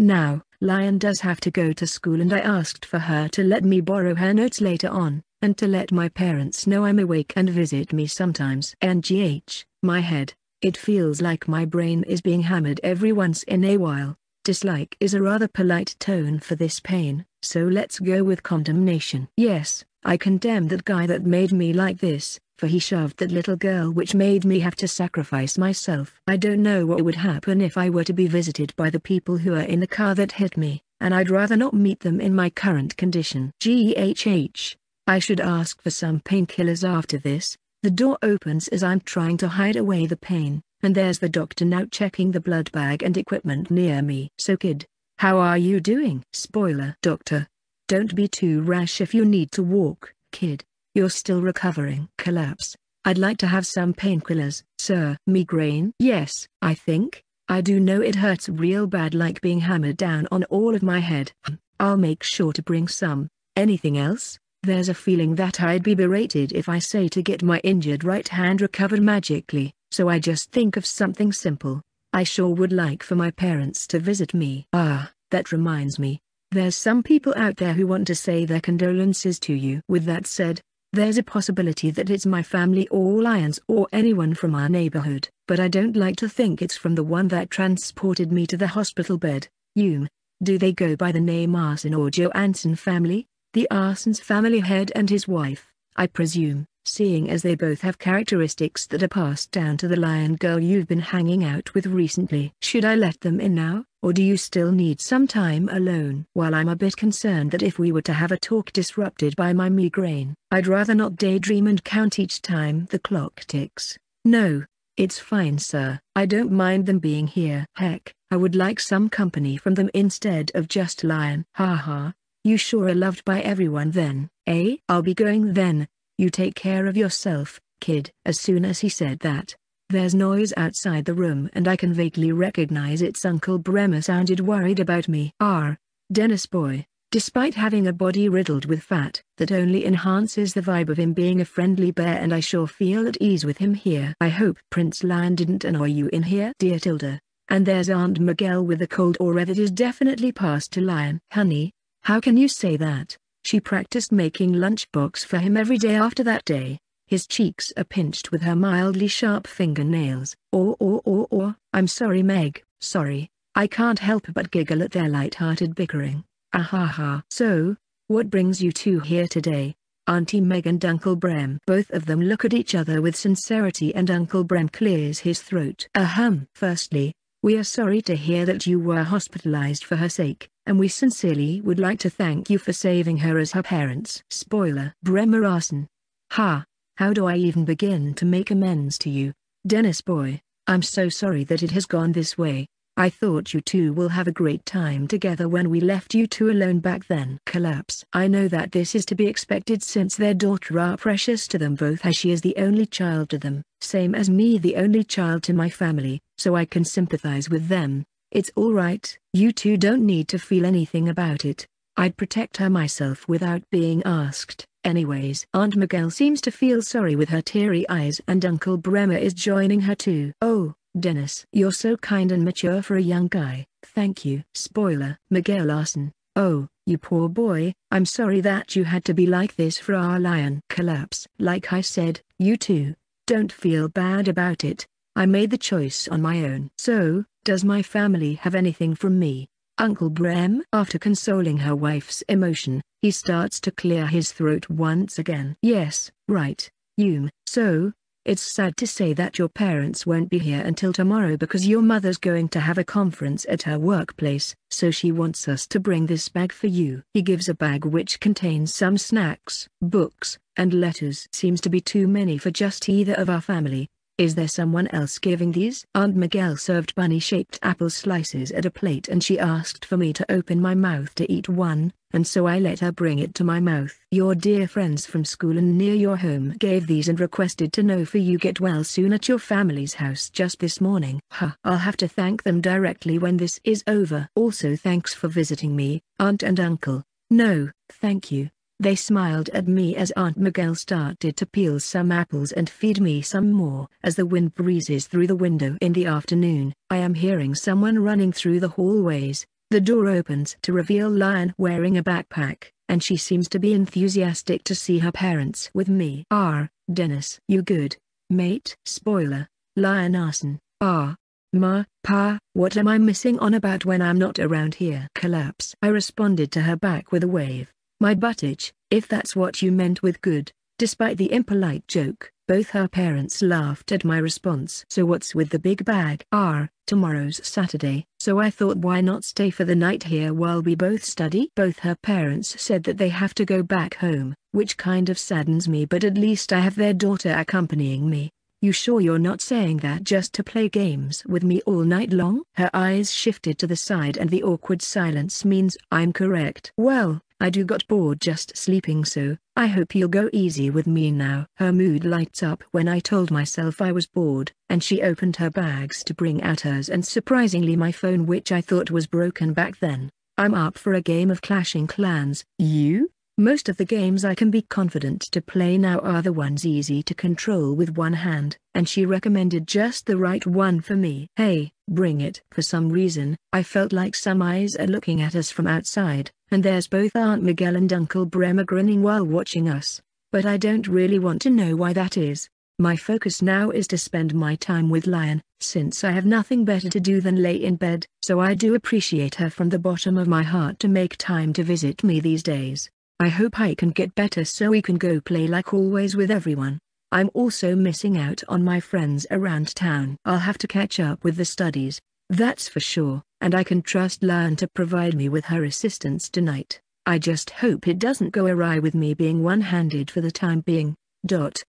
Now, Lion does have to go to school and I asked for her to let me borrow her notes later on, and to let my parents know I'm awake and visit me sometimes. NGH, my head, it feels like my brain is being hammered every once in a while. Dislike is a rather polite tone for this pain, so let's go with condemnation. Yes, I condemn that guy that made me like this, for he shoved that little girl which made me have to sacrifice myself. I don't know what would happen if I were to be visited by the people who are in the car that hit me, and I'd rather not meet them in my current condition. GHH. I should ask for some painkillers after this. The door opens as I'm trying to hide away the pain. And there's the doctor now checking the blood bag and equipment near me. So kid, how are you doing? Spoiler. Doctor. Don't be too rash if you need to walk, kid. You're still recovering. Collapse. I'd like to have some painkillers, sir. Migraine? Yes, I think. I do know it hurts real bad like being hammered down on all of my head. I'll make sure to bring some. Anything else? There's a feeling that I'd be berated if I say to get my injured right hand recovered magically. So I just think of something simple. I sure would like for my parents to visit me. Ah, that reminds me. There's some people out there who want to say their condolences to you. With that said, there's a possibility that it's my family or Lions or anyone from our neighborhood, but I don't like to think it's from the one that transported me to the hospital bed. You. Do they go by the name Arson or Johansson family? The Arson's family head and his wife, I presume, seeing as they both have characteristics that are passed down to the lion girl you've been hanging out with recently. Should I let them in now, or do you still need some time alone? While I'm a bit concerned that if we were to have a talk disrupted by my migraine, I'd rather not daydream and count each time the clock ticks. No, it's fine sir. I don't mind them being here. Heck, I would like some company from them instead of just Lion. Ha ha. You sure are loved by everyone then, eh? I'll be going then, you take care of yourself, kid. As soon as he said that, there's noise outside the room and I can vaguely recognize it's Uncle Bremer sounded worried about me. R. Dennis boy, despite having a body riddled with fat, that only enhances the vibe of him being a friendly bear and I sure feel at ease with him here. I hope Prince Lion didn't annoy you in here dear Tilda. And there's Aunt Miguel with a cold aura that is definitely passed to Lion. Honey, how can you say that? She practiced making lunchbox for him every day after that day. His cheeks are pinched with her mildly sharp fingernails. Or or or or, I'm sorry Meg, sorry. I can't help but giggle at their light-hearted bickering. Ahaha. So, what brings you two here today? Auntie Meg and Uncle Brem. Both of them look at each other with sincerity and Uncle Brem clears his throat. Ahem. Firstly, we are sorry to hear that you were hospitalized for her sake and we sincerely would like to thank you for saving her as her parents. Spoiler. Bremer Arson. Ha, how do I even begin to make amends to you, Dennis boy, I'm so sorry that it has gone this way. I thought you two will have a great time together when we left you two alone back then. Collapse. I know that this is to be expected since their daughter are precious to them both as she is the only child to them, same as me the only child to my family, so I can sympathize with them, it's alright. You two don't need to feel anything about it. I'd protect her myself without being asked. Anyways, Aunt Miguel seems to feel sorry with her teary eyes and Uncle Bremer is joining her too. Oh, Dennis. You're so kind and mature for a young guy. Thank you. Spoiler. Miguel Larson. Oh, you poor boy, I'm sorry that you had to be like this for our lion. Collapse. Like I said, you two, don't feel bad about it. I made the choice on my own. So, does my family have anything from me? Uncle Brem? After consoling her wife's emotion, he starts to clear his throat once again. Yes, right, Yum. So, it's sad to say that your parents won't be here until tomorrow because your mother's going to have a conference at her workplace, so she wants us to bring this bag for you. He gives a bag which contains some snacks, books, and letters. Seems to be too many for just either of our family, is there someone else giving these? Aunt Miguel served bunny-shaped apple slices at a plate and she asked for me to open my mouth to eat one, and so I let her bring it to my mouth. Your dear friends from school and near your home gave these and requested to know for you get well soon at your family's house just this morning. Huh. I'll have to thank them directly when this is over. Also thanks for visiting me, aunt and uncle. No, thank you. They smiled at me as Aunt Miguel started to peel some apples and feed me some more. As the wind breezes through the window in the afternoon, I am hearing someone running through the hallways. The door opens to reveal Lion wearing a backpack, and she seems to be enthusiastic to see her parents with me. R. Dennis. You good, mate? Spoiler. Lion arson. R. Ma, Pa, what am I missing on about when I'm not around here? Collapse. I responded to her back with a wave. My buttage, if that's what you meant with good. Despite the impolite joke, both her parents laughed at my response. So what's with the big bag? Ah, tomorrow's Saturday, so I thought why not stay for the night here while we both study? Both her parents said that they have to go back home, which kind of saddens me but at least I have their daughter accompanying me. You sure you're not saying that just to play games with me all night long? Her eyes shifted to the side and the awkward silence means I'm correct. Well, I do got bored just sleeping so, I hope you'll go easy with me now. Her mood lights up when I told myself I was bored, and she opened her bags to bring out hers and surprisingly my phone which I thought was broken back then. I'm up for a game of Clashing Clans. You? Most of the games I can be confident to play now are the ones easy to control with one hand, and she recommended just the right one for me. Hey, bring it. For some reason, I felt like some eyes are looking at us from outside, and there's both Aunt Miguel and Uncle Bremer grinning while watching us. But I don't really want to know why that is. My focus now is to spend my time with Lion, since I have nothing better to do than lay in bed. So I do appreciate her from the bottom of my heart to make time to visit me these days. I hope I can get better so we can go play like always with everyone. I'm also missing out on my friends around town. I'll have to catch up with the studies, that's for sure, and I can trust Lion to provide me with her assistance tonight. I just hope it doesn't go awry with me being one-handed for the time being. Dot.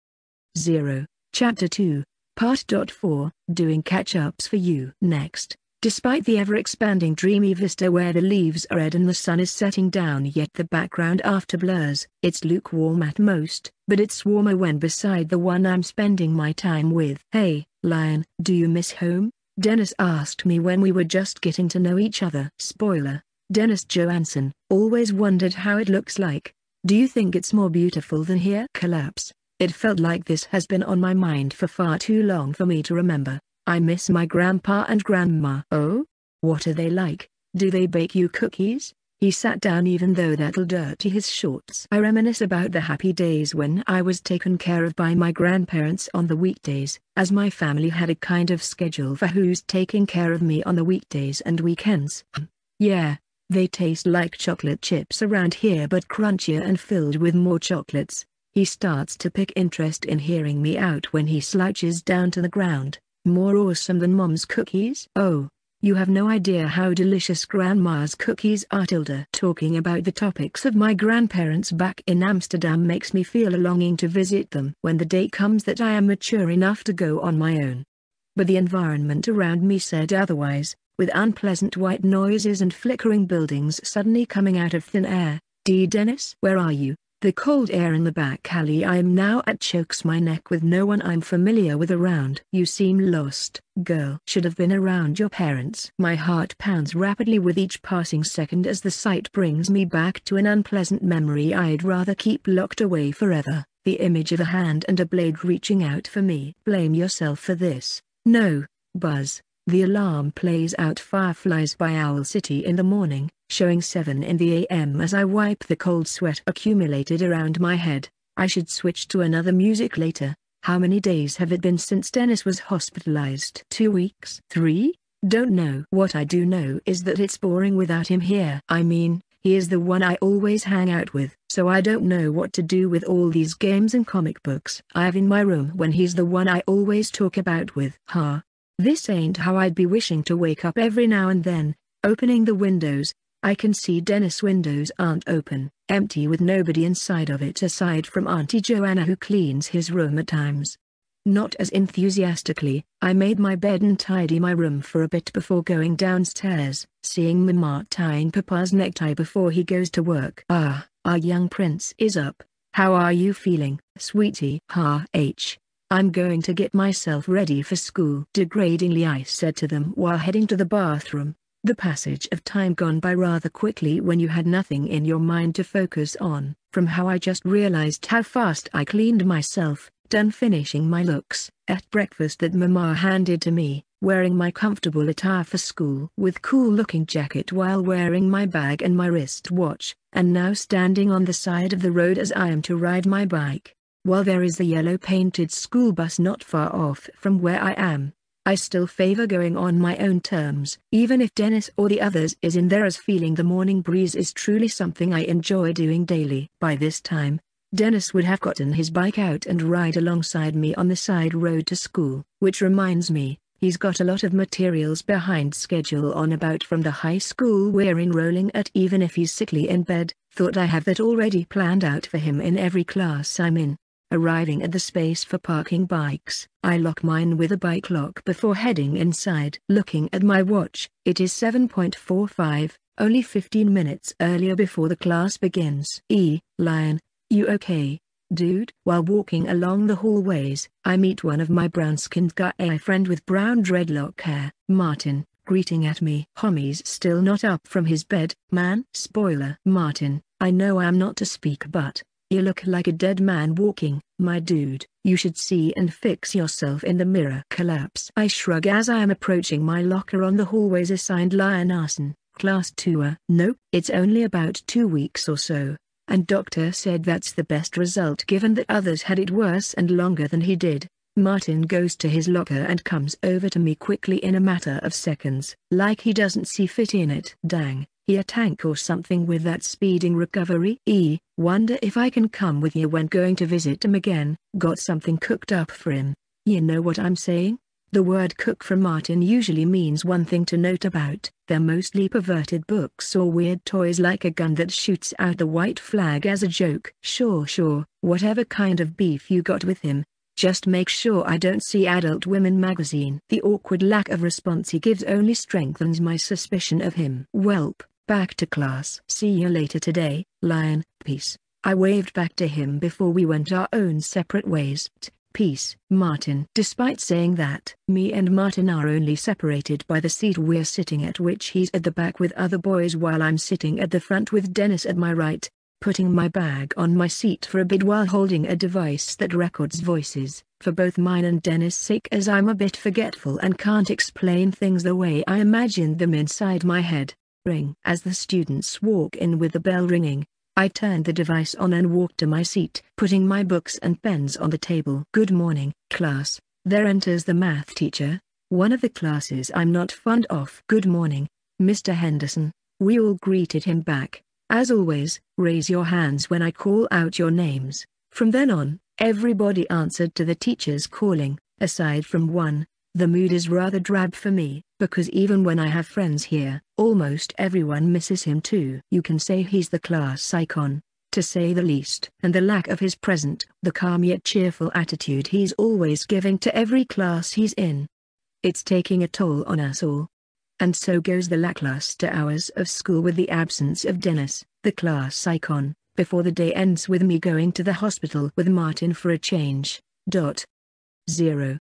0. Chapter 2. Part. 4. Doing catch-ups for you. Next. Despite the ever-expanding dreamy vista where the leaves are red and the sun is setting down yet the background after blurs, it's lukewarm at most, but it's warmer when beside the one I'm spending my time with. Hey, Lion, do you miss home? Dennis asked me when we were just getting to know each other. Spoiler. Dennis Johansson, always wondered how it looks like. Do you think it's more beautiful than here? Collapse. It felt like this has been on my mind for far too long for me to remember. I miss my grandpa and grandma. Oh? What are they like? Do they bake you cookies? He sat down even though that'll dirty his shorts. I reminisce about the happy days when I was taken care of by my grandparents on the weekdays, as my family had a kind of schedule for who's taking care of me on the weekdays and weekends. yeah, they taste like chocolate chips around here but crunchier and filled with more chocolates. He starts to pick interest in hearing me out when he slouches down to the ground. More awesome than mom's cookies? Oh, you have no idea how delicious grandma's cookies are Tilda. Talking about the topics of my grandparents back in Amsterdam makes me feel a longing to visit them when the day comes that I am mature enough to go on my own. But the environment around me said otherwise, with unpleasant white noises and flickering buildings suddenly coming out of thin air. D. Dennis? Where are you? The cold air in the back alley I am now at chokes my neck with no one I'm familiar with around. You seem lost, girl. Should have been around your parents. My heart pounds rapidly with each passing second as the sight brings me back to an unpleasant memory I'd rather keep locked away forever. The image of a hand and a blade reaching out for me. Blame yourself for this. No, Buzz. The alarm plays out Fireflies by Owl City in the morning, showing 7 in the AM as I wipe the cold sweat accumulated around my head. I should switch to another music later. How many days have it been since Dennis was hospitalized? Two weeks? Three? Don't know. What I do know is that it's boring without him here. I mean, he is the one I always hang out with, so I don't know what to do with all these games and comic books I have in my room when he's the one I always talk about with. Huh? This ain't how I'd be wishing to wake up every now and then, opening the windows. I can see Dennis' windows aren't open, empty with nobody inside of it aside from Auntie Joanna who cleans his room at times. Not as enthusiastically, I made my bed and tidy my room for a bit before going downstairs, seeing Mama tying Papa's necktie before he goes to work. Ah, our young prince is up. How are you feeling, sweetie? Ha H. I'm going to get myself ready for school. Degradingly I said to them while heading to the bathroom. The passage of time gone by rather quickly when you had nothing in your mind to focus on, from how I just realized how fast I cleaned myself, done finishing my looks, at breakfast that mama handed to me, wearing my comfortable attire for school with cool looking jacket while wearing my bag and my wristwatch, and now standing on the side of the road as I am to ride my bike. While there is the yellow-painted school bus not far off from where I am, I still favor going on my own terms. Even if Dennis or the others is in there as feeling the morning breeze is truly something I enjoy doing daily. By this time, Dennis would have gotten his bike out and ride alongside me on the side road to school, which reminds me, he's got a lot of materials behind schedule on about from the high school we're enrolling at even if he's sickly in bed, thought I have that already planned out for him in every class I'm in. Arriving at the space for parking bikes, I lock mine with a bike lock before heading inside. Looking at my watch, it is 7.45, only 15 minutes earlier before the class begins. E, Lion, you okay, dude? While walking along the hallways, I meet one of my brown-skinned guy friend with brown dreadlock hair, Martin, greeting at me. Homies still not up from his bed, man. Spoiler. Martin, I know I'm not to speak but, you look like a dead man walking, my dude. You should see and fix yourself in the mirror. Collapse. I shrug as I am approaching my locker on the hallways assigned Lion Arson, class 2 Nope, it's only about two weeks or so. And doctor said that's the best result given that others had it worse and longer than he did. Martin goes to his locker and comes over to me quickly in a matter of seconds, like he doesn't see fit in it. Dang, he a tank or something with that speeding recovery? E, wonder if I can come with you when going to visit him again, got something cooked up for him. You know what I'm saying? The word cook from Martin usually means one thing to note about, they're mostly perverted books or weird toys like a gun that shoots out the white flag as a joke. Sure sure, whatever kind of beef you got with him, just make sure I don't see Adult Women magazine. The awkward lack of response he gives only strengthens my suspicion of him. Welp, back to class. See you later today, Lion, peace. I waved back to him before we went our own separate ways. Peace. Martin. Despite saying that, me and Martin are only separated by the seat we're sitting at which he's at the back with other boys while I'm sitting at the front with Dennis at my right putting my bag on my seat for a bit while holding a device that records voices, for both mine and Dennis' sake as I'm a bit forgetful and can't explain things the way I imagined them inside my head. Ring. As the students walk in with the bell ringing, I turned the device on and walked to my seat, putting my books and pens on the table. Good morning, class. There enters the math teacher, one of the classes I'm not fond of. Good morning, Mr. Henderson. We all greeted him back, as always, raise your hands when I call out your names. From then on, everybody answered to the teacher's calling, aside from one. The mood is rather drab for me, because even when I have friends here, almost everyone misses him too. You can say he's the class icon, to say the least. And the lack of his present, the calm yet cheerful attitude he's always giving to every class he's in. It's taking a toll on us all. And so goes the lackluster hours of school with the absence of Dennis, the class icon, before the day ends with me going to the hospital with Martin for a change. Dot. 0.